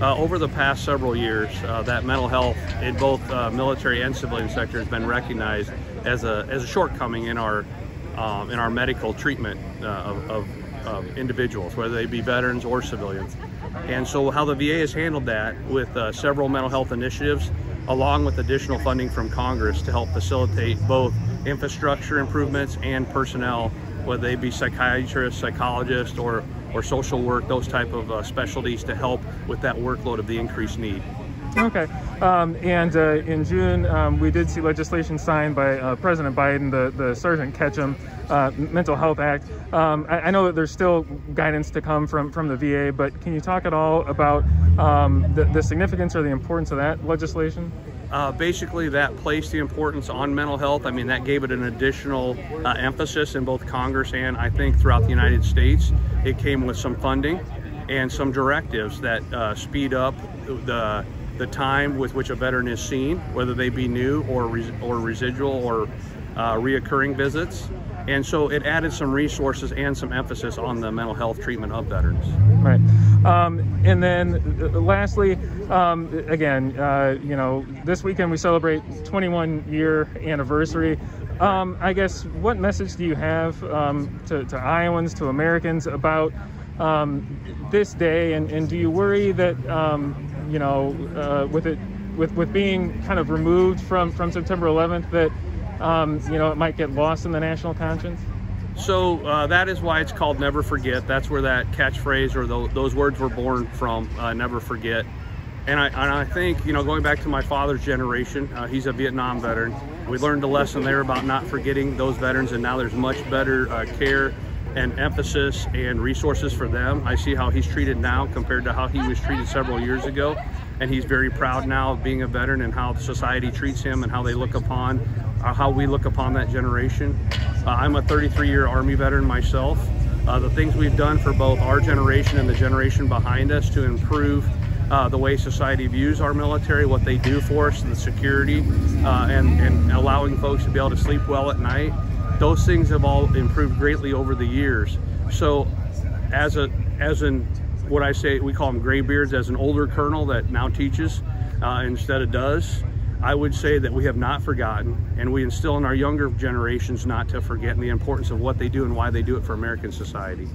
Uh, over the past several years, uh, that mental health in both uh, military and civilian sector has been recognized as a, as a shortcoming in our, um, in our medical treatment uh, of, of, of, individuals, whether they be veterans or civilians. And so how the VA has handled that with uh, several mental health initiatives, along with additional funding from Congress to help facilitate both infrastructure improvements and personnel, whether they be psychiatrists, psychologists, or or social work, those type of uh, specialties to help with that workload of the increased need. Okay, um, and uh, in June um, we did see legislation signed by uh, President Biden, the, the Sergeant Ketchum uh, Mental Health Act. Um, I, I, know that there's still guidance to come from, from the VA, but can you talk at all about um, the, the significance or the importance of that legislation? Uh, basically, that placed the importance on mental health. I mean, that gave it an additional uh, emphasis in both Congress and I think throughout the United States. It came with some funding and some directives that uh, speed up the the time with which a veteran is seen, whether they be new or res or residual or uh, reoccurring visits. And so it added some resources and some emphasis on the mental health treatment of veterans. Right. Um, and then uh, lastly, um, again, uh, you know, this weekend we celebrate 21 year anniversary. Um, I guess what message do you have um, to, to, Iowans, to Americans about um, this day? And, and, do you worry that, um, you know, uh, with it, with, with being kind of removed from, from September 11th, that um, you know, it might get lost in the national conscience? So uh, that is why it's called Never Forget. That's where that catchphrase or the, those words were born from, uh, Never Forget. And I, and I, think, you know, going back to my father's generation, uh, he's a Vietnam veteran. We learned a lesson there about not forgetting those veterans, and now there's much better uh, care and emphasis and resources for them. I see how he's treated now compared to how he was treated several years ago. And he's very proud now of being a veteran and how society treats him and how they look upon uh, how we look upon that generation. Uh, I'm a 33 year Army veteran myself. Uh, the things we've done for both our generation and the generation behind us to improve uh, the way society views our military, what they do for us, the security, uh, and, and allowing folks to be able to sleep well at night. Those things have all improved greatly over the years. So as a as in what I say, we call them graybeards, as an older colonel that now teaches uh, instead of does, I would say that we have not forgotten and we instill in our younger generations not to forget the importance of what they do and why they do it for American society.